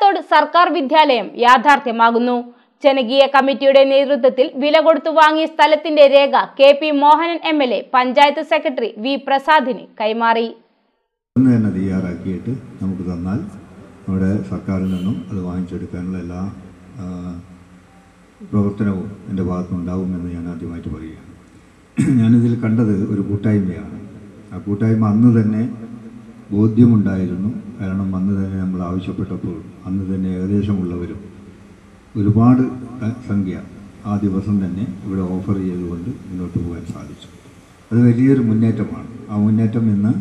മുളിയാത്തോട് സർക്കാർ വിദ്യാലയം യാഥാർത്ഥ്യമാകുന്നു. ജനകീയ കമ്മിറ്റിയുടെ നേതൃത്വത്തിൽ വില കൊടുത്തു വാങ്ങിയ സ്ഥലത്തിന്റെ രേഖ K P Mohanan M L A panchayat secretary V പ്രസാദിന് കൈമാറി. തയ്യാറാക്കിയിട്ട് നമുക്ക് തന്നാൽ അവിടെ സർക്കാരിൽ നിന്നും അത് വാങ്ങിച്ചെടുക്കാനുള്ള എല്ലാ പ്രവർത്തനവും എന്റെ ഭാഗത്തുനിന്നുണ്ടാവുമെന്ന് ഞാൻ ആദ്യമായിട്ട് പറയുകയാണ്. ഞാനിതിൽ കണ്ടത് ഒരു കൂട്ടായ്മയാണ്. ആ കൂട്ടായ്മ അന്ന് തന്നെ ബോധ്യമുണ്ടായിരുന്നു. കാരണം അന്ന് തന്നെ നമ്മൾ ആവശ്യപ്പെട്ടപ്പോൾ അന്ന് തന്നെ ഏകദേശമുള്ളവരും ഒരുപാട് സംഖ്യ ആ ദിവസം തന്നെ ഇവിടെ ഓഫർ ചെയ്തുകൊണ്ട് മുന്നോട്ട് പോകാൻ സാധിച്ചു. അത് വലിയൊരു മുന്നേറ്റമാണ്. ആ മുന്നേറ്റം ഇന്ന്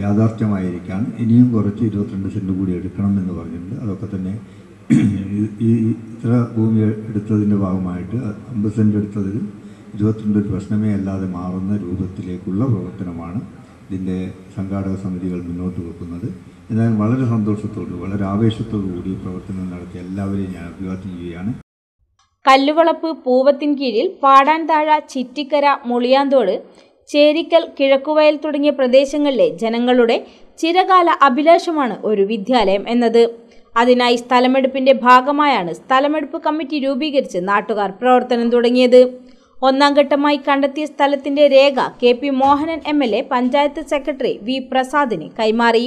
യാഥാർത്ഥ്യമായിരിക്കാണ്. ഇനിയും കുറച്ച് ഇരുപത്തിരണ്ട് സെന്റ് കൂടി എടുക്കണം എന്ന് പറഞ്ഞിട്ടുണ്ട്. അതൊക്കെ തന്നെ ഈ- ഈ ഇത്ര ഭൂമി എടുത്തതിന്റെ ഭാഗമായിട്ട് അമ്പത് സെന്റ് എടുത്തതിൽ ഇരുപത്തിരണ്ട് ഒരു പ്രശ്നമേ അല്ലാതെ മാറുന്ന രൂപത്തിലേക്കുള്ള പ്രവർത്തനമാണ് ഇതിന്റെ സംഘാടക സമിതികൾ മുന്നോട്ട് വെക്കുന്നത്. എന്നാലും വളരെ സന്തോഷത്തോടു വളരെ ആവേശത്തോടു കൂടി പ്രവർത്തനം നടത്തിയ എല്ലാവരെയും ഞാൻ അഭിവാദ്യം ചെയ്യുകയാണ് കല്ലുവളപ്പ് പൂവത്തിൻ കീഴിൽ പാടാൻ താഴ ചിറ്റിക്കര മുളിയാന്തോട് ചേരിക്കൽ കിഴക്കുവയൽ തുടങ്ങിയ പ്രദേശങ്ങളിലെ ജനങ്ങളുടെ ചിരകാല അഭിലാഷമാണ് ഒരു വിദ്യാലയം എന്നത്. അതിനായി സ്ഥലമെടുപ്പിന്റെ ഭാഗമായാണ് സ്ഥലമെടുപ്പ് കമ്മിറ്റി രൂപീകരിച്ച് നാട്ടുകാർ പ്രവർത്തനം തുടങ്ങിയത്. ഒന്നാം ഘട്ടമായി കണ്ടെത്തിയ സ്ഥലത്തിന്റെ രേഖ K P Mohanan M L A panchayat secretary V പ്രസാദിന് കൈമാറി.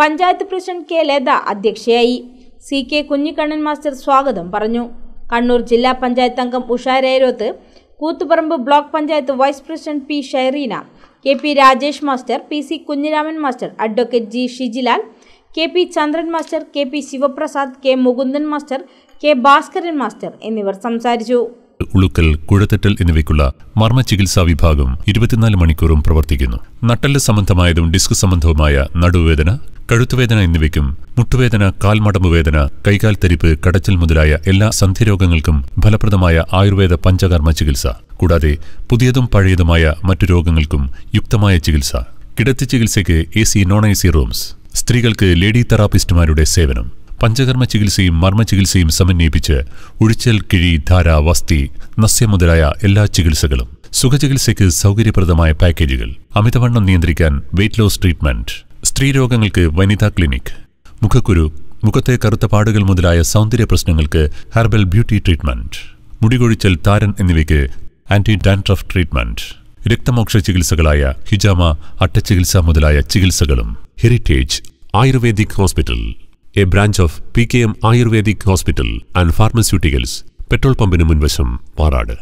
പഞ്ചായത്ത് പ്രസിഡന്റ് കെ ലത അധ്യക്ഷയായി. സി കെ കുഞ്ഞിക്കണ്ണൻ മാസ്റ്റർ സ്വാഗതം പറഞ്ഞു. കണ്ണൂർ ജില്ലാ പഞ്ചായത്ത് അംഗം Usharerothu Koothuparamba block panchayat vice president P Shaireena K P Rajesh master P C Kunhiraman master advocate G Shijilal K P Chandran master K P Sivaprasad K Mukundan master K Bhaskaran master എന്നിവർ സംസാരിച്ചു. ഉളുക്കൽ കുഴത്തെറ്റൽ എന്നിവയ്ക്കുള്ള മർമ്മ ചികിത്സാ വിഭാഗം ഇരുപത്തിനാല് മണിക്കൂറും പ്രവർത്തിക്കുന്നു. നട്ടൽ സംബന്ധമായതും disk സംബന്ധവുമായ നടുവേദന കഴുത്തുവേദന എന്നിവയ്ക്കും മുട്ടുവേദന കാൽമടമ്പ് വേദന കൈകാൽ തരിപ്പ് കടച്ചൽ മുതലായ എല്ലാ സന്ധിരോഗങ്ങൾക്കും ഫലപ്രദമായ ആയുർവേദ പഞ്ചകർമ്മ ചികിത്സ. കൂടാതെ പുതിയതും പഴയതുമായ മറ്റു രോഗങ്ങൾക്കും യുക്തമായ ചികിത്സ. കിടത്തി ചികിത്സയ്ക്ക് A C non A C rooms. സ്ത്രീകൾക്ക് ലേഡി തെറാപ്പിസ്റ്റുമാരുടെ സേവനം പഞ്ചകർമ്മ ചികിത്സയും മർമ്മ ചികിത്സയും സമന്വയിപ്പിച്ച് ഉഴിച്ചൽ കിഴി ധാര വസ്തി നസ്യം മുതലായ എല്ലാ ചികിത്സകളും സുഖചികിത്സയ്ക്ക് സൗകര്യപ്രദമായ പാക്കേജുകൾ അമിതവണ്ണം നിയന്ത്രിക്കാൻ വെയിറ്റ് ലോസ് ട്രീറ്റ്മെന്റ് സ്ത്രീരോഗങ്ങൾക്ക് വനിതാ ക്ലിനിക് മുഖക്കുരു മുഖത്തെ കറുത്ത പാടുകൾ മുതലായ സൗന്ദര്യ പ്രശ്നങ്ങൾക്ക് ഹെർബൽ ബ്യൂട്ടി ട്രീറ്റ്മെന്റ് മുടികൊഴിച്ചൽ താരൻ എന്നിവയ്ക്ക് ആന്റി ഡാൻഡ്രഫ് ട്രീറ്റ്മെന്റ് രക്തമോക്ഷ ചികിത്സകളായ ഹിജാമ അട്ടച്ചികിത്സ മുതലായ ചികിത്സകളും heritage ayurvedic hospital a branch of P K M ayurvedic hospital and pharmaceuticals petrol പമ്പിന് മുൻവശം പാറാട്.